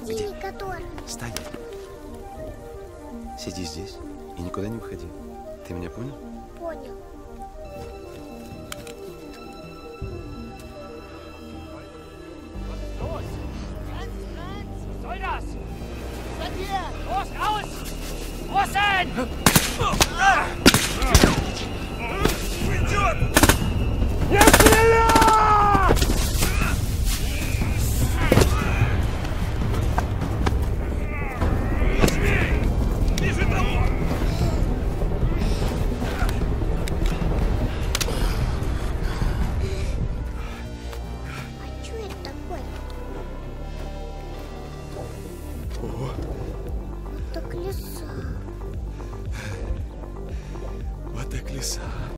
посередине который. Стоять. Сиди здесь и никуда не уходи. Ты меня понял? Понял. Los! Was soll das? Was seid ihr? Los, raus! Russen! Ого. Вот так лиса. Вот так лиса.